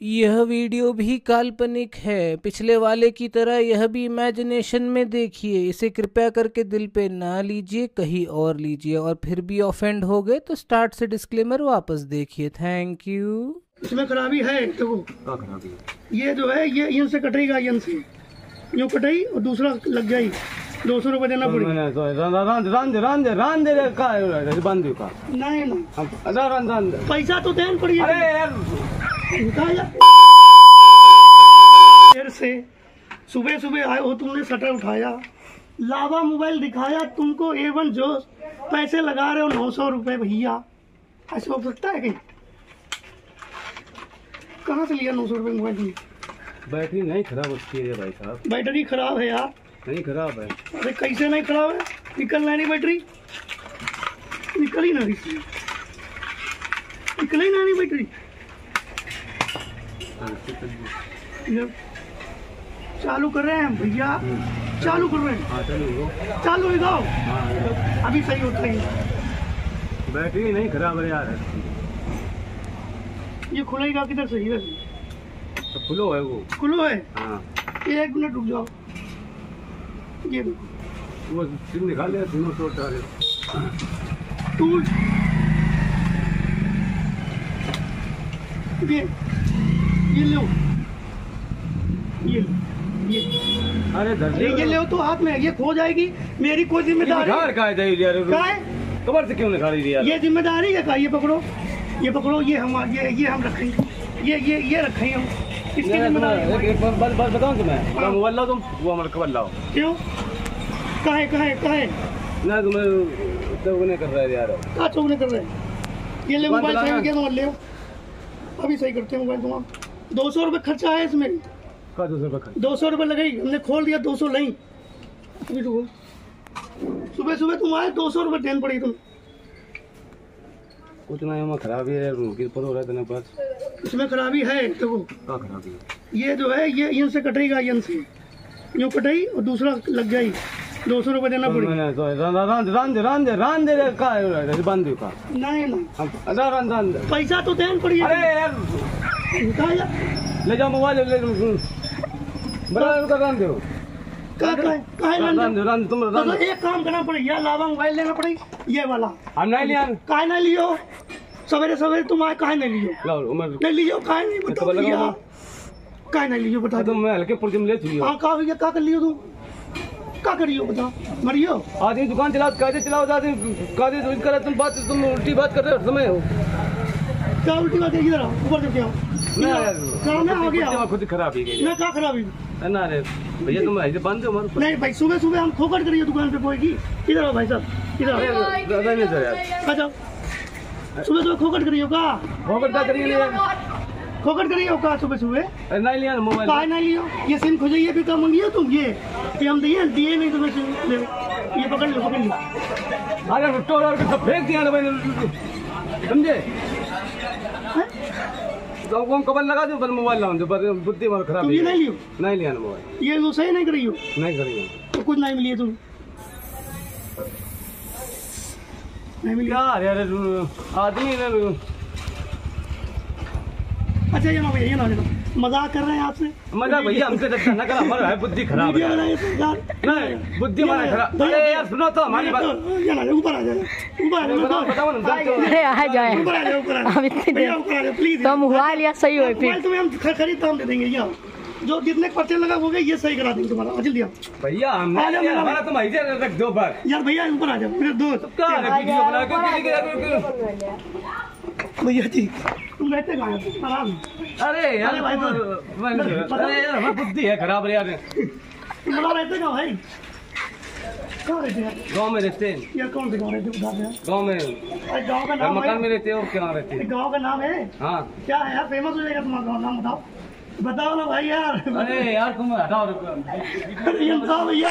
यह वीडियो भी काल्पनिक है पिछले वाले की तरह यह भी इमेजिनेशन में देखिए इसे कृपया करके दिल पे ना लीजिए कहीं और लीजिए और फिर भी ऑफेंड हो गए तो स्टार्ट से डिस्क्लेमर वापस देखिए थैंक यू इसमें खराबी है देखो क्या खराबी ये जो है ये इन से कटेगा इन से यूँ कटाई और दूसरा लग जाई दो सौ रुपये देना पड़ी मैंने तो run run run run run दे का बंद का नहीं ना हम रन रन पैसा तो देना पड़ी अरे यार उठाया देर से सुबह सुबह आए हो तुमने शटर उठाया। लावा मोबाइल दिखाया तुमको एवन जो पैसे लगा रहे हो नौ सौ रुपये भैया। ऐसे हो सकता है कहीं? कहाँ से लिया नौ सौ रुपये मोबाइल तुमने? बैटरी नहीं खराब होती है भाई साहब। बैटरी खराब है यार। नहीं खराब है। अरे कैसे नहीं खराब है? निकल नहीं बैटरी। निकल ही इसमें। निकल ही नहीं बैटरी। ये चालू कर रहे हैं भैया। चालू कर रहे हैं। हाँ चालू ही गाओ हाँ अभी सही होता है बैटरी नहीं खराब है यार। ये खुलेगा किधर से? इधर तो फुलो है वो। खुलो है? हाँ। ये एक मिनट रुक जाओ। ये देखो। वो सिम निकाल लिया तीनों सौ डाले। टूल। ये। ये लो ये ये अरे अरे ये ले तो हाथ में है, ये खो जाएगी। मेरी कोई ज़िम्मेदारी निकाल का है यार? क्या है? कबर से क्यों निकाली यार? ये ज़िम्मेदारी है का ये पकड़ो। ये पकड़ो ये हम ये ये हम रखेंगे। ये ये ये रखेंगे हम। इसकी नहीं, ज़िम्मेदारी तुम्हें- बताऊँ हाँ। मैं मोबाइल लाओ तुम? वो हमारा कबर लाओ। क्यों? काहे काहे काहे ना तुम्हें तो कर रहा है यार। कहा चौक कर रहे ये ले मोबाइल सही किया तुम ले अभी सही करते हैं मोबाइल तुम दो सौ रुपये खर्चा है इसमें का दो सौ रुपये खर्च दो सौ रुपये लगेगी हमने खोल दिया दो सौ नहीं अभी रुको सुबह सुबह तुम आए दो सौ रुपये देन पड़ी तुम कुछ नहीं हमारा खराब ही है गिर पर हो रहा है तेरे पास इसमें खराबी है देखो क्या खराबी है ये जो है ये इन से कटेगा इन से यूँ कटाई और दूसरा लग जाई दो सौ रुपये देना पड़ी मैंने तो run run run run run दे का बंद का नहीं ना हम रन रन पैसा तो देना पड़ी अरे यार ले जाओ मोबाइल ले बराबर का दो का का काहे रन रन तुम तो रन एक काम करना पड़ेगा लावा मोबाइल लेना पड़ी ये वाला। हम नहीं लिया। काहे नहीं लियो? सवेरे सवेरे तुम आए काहे नहीं लियो? लाओ उमर नहीं लियो काहे नहीं तो बताओ। काहे नहीं लियो बता दो तुम हल्के पुरजम ले चुकी हो। हाँ का भैया का कर लियो तुम? का करियो बता मरियो? आदमी दुकान चला कायदे चलाओ आदमी कायदे तो करे तुम बात तुम उल्टी बात कर रहे हो समय हो। क्या उल्टी बात है? इधर ऊपर से क्या ना यार काम है आ गया। खुद खराब ही गई ना क्या खराबी ना रे भैया तुम ऐसे बंद हो नहीं भाई सुबह सुबह हम खोखट करिए दुकान पे पोएगी इधर आओ भाई साहब इधर आओ। जाओ। सुबह सुबह खोखट करियो का मोबाइल क्या करिए खोखट करियो का सुबह सुबह नहीं लिया मोबाइल। काय नहीं लियो? ये सिम खोजाइए भी काम मंगिए तुम ये? ये हम दिए दिए नहीं तुम्हें सिम ले ये पकड़ लो पकड़ लो। अरे टोर और सब फेंक दिया ना मैंने समझे? हैं? तो वो कबर लगा दो पर मोबाइल लाओ दो पर बुद्धि मार खराब तुम ये नहीं लियो? नहीं लिया ना मोबाइल। ये तो सही नहीं करी हो। नहीं करिए तो कुछ नहीं मिली तुम नहीं मिली? क्या यार आदमी अच्छा ये ना भैया ये ना ये ना मज़ाक कर रहे हैं आपसे? मज़ा भैया हमसे रखा ना कर हमारा है बुद्धि खराब है नहीं बुद्धि हमारा खराब। अरे यार सुनो तो हमारी बात ऊपर आ जाए ऊपर आ जाए हो ऊपर आ जाए। ऊपर आ हम जाए। ऊपर आ जाए प्लीज़ तो मोबाइल या सही हो फिर मोबाइल तुम्हें हम खरीद दाम दे देंगे ये जो जितने पर्चे लगा होंगे ये सही करा देंगे तुम्हारा। जल्दी आओ भैया हमने आ जाओ, यार आ जाओ। हमारा तुम ऐसे रख दो बार। यार भैया ऊपर आ जाओ मेरे दोस्त क्या है? वीडियो बना के भैया जी। रहते कहाँ। अरे यार अरे भाई, तुम- अरे यार बुद्धि है खराब यार। बता रहते कहाँ भाई गाँव में रहते हैं। यार कौन से गाँव रहते में। गाँव का नाम मकान में रहते हो क्या रहते हैं। गाँव का नाम है? हाँ। क्या है यार फ़ेमस हो जाएगा तुम्हारा गाँव नाम बताओ। बताओ ना भाई यार। अरे यार तुम हटाओ भैया।